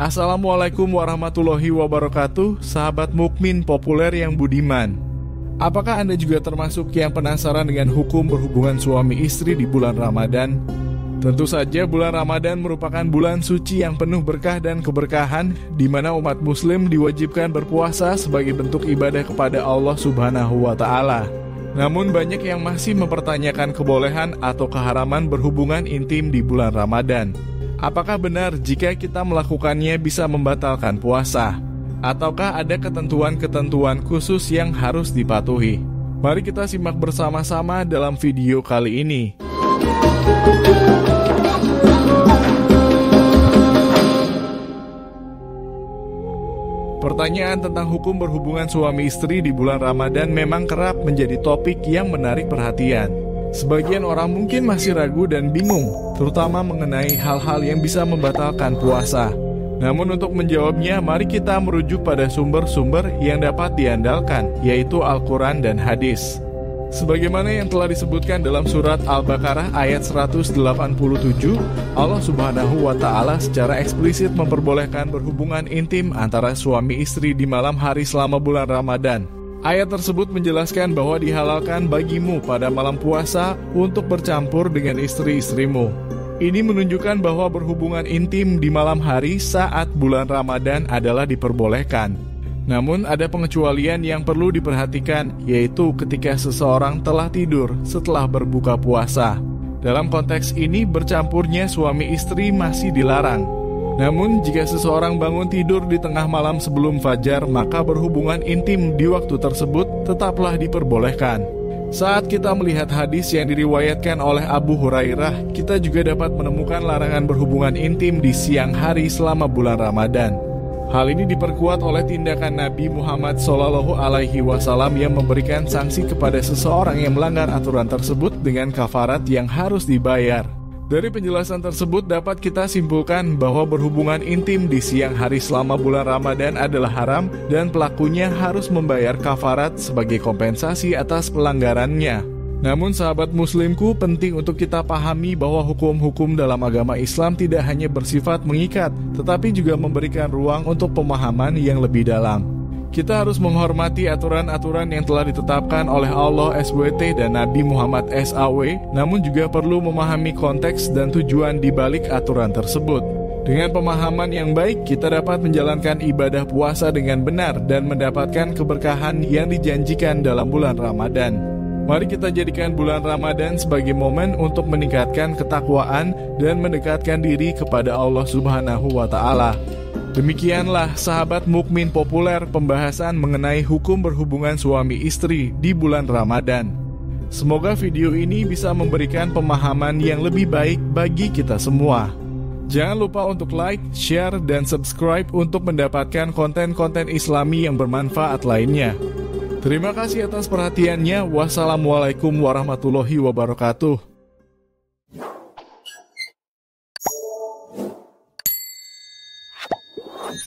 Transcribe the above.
Assalamualaikum warahmatullahi wabarakatuh, sahabat mukmin populer yang budiman. Apakah Anda juga termasuk yang penasaran dengan hukum berhubungan suami istri di bulan Ramadan? Tentu saja bulan Ramadan merupakan bulan suci yang penuh berkah dan keberkahan di mana umat muslim diwajibkan berpuasa sebagai bentuk ibadah kepada Allah Subhanahu wa taala. Namun banyak yang masih mempertanyakan kebolehan atau keharaman berhubungan intim di bulan Ramadan. Apakah benar jika kita melakukannya bisa membatalkan puasa? Ataukah ada ketentuan-ketentuan khusus yang harus dipatuhi? Mari kita simak bersama-sama dalam video kali ini. Pertanyaan tentang hukum berhubungan suami istri di bulan Ramadan memang kerap menjadi topik yang menarik perhatian. Sebagian orang mungkin masih ragu dan bingung, terutama mengenai hal-hal yang bisa membatalkan puasa. Namun untuk menjawabnya, mari kita merujuk pada sumber-sumber yang dapat diandalkan, yaitu Al-Quran dan hadis. Sebagaimana yang telah disebutkan dalam surat Al-Baqarah ayat 187, Allah Subhanahu wa taala secara eksplisit memperbolehkan berhubungan intim antara suami istri di malam hari selama bulan Ramadan. Ayat tersebut menjelaskan bahwa dihalalkan bagimu pada malam puasa untuk bercampur dengan istri-istrimu. Ini menunjukkan bahwa berhubungan intim di malam hari saat bulan Ramadan adalah diperbolehkan. Namun ada pengecualian yang perlu diperhatikan, yaitu ketika seseorang telah tidur setelah berbuka puasa. Dalam konteks ini bercampurnya suami istri masih dilarang. Namun jika seseorang bangun tidur di tengah malam sebelum fajar, maka berhubungan intim di waktu tersebut tetaplah diperbolehkan. Saat kita melihat hadis yang diriwayatkan oleh Abu Hurairah, kita juga dapat menemukan larangan berhubungan intim di siang hari selama bulan Ramadan. Hal ini diperkuat oleh tindakan Nabi Muhammad Wasallam yang memberikan sanksi kepada seseorang yang melanggar aturan tersebut dengan kafarat yang harus dibayar. Dari penjelasan tersebut dapat kita simpulkan bahwa berhubungan intim di siang hari selama bulan Ramadan adalah haram dan pelakunya harus membayar kafarat sebagai kompensasi atas pelanggarannya. Namun sahabat muslimku penting untuk kita pahami bahwa hukum-hukum dalam agama Islam tidak hanya bersifat mengikat, tetapi juga memberikan ruang untuk pemahaman yang lebih dalam. Kita harus menghormati aturan-aturan yang telah ditetapkan oleh Allah SWT dan Nabi Muhammad SAW, namun juga perlu memahami konteks dan tujuan di balik aturan tersebut. Dengan pemahaman yang baik, kita dapat menjalankan ibadah puasa dengan benar dan mendapatkan keberkahan yang dijanjikan dalam bulan Ramadan. Mari kita jadikan bulan Ramadan sebagai momen untuk meningkatkan ketakwaan dan mendekatkan diri kepada Allah Subhanahu wa taala. Demikianlah sahabat mukmin populer pembahasan mengenai hukum berhubungan suami istri di bulan Ramadan. Semoga video ini bisa memberikan pemahaman yang lebih baik bagi kita semua. Jangan lupa untuk like, share, dan subscribe untuk mendapatkan konten-konten islami yang bermanfaat lainnya. Terima kasih atas perhatiannya. Wassalamualaikum warahmatullahi wabarakatuh.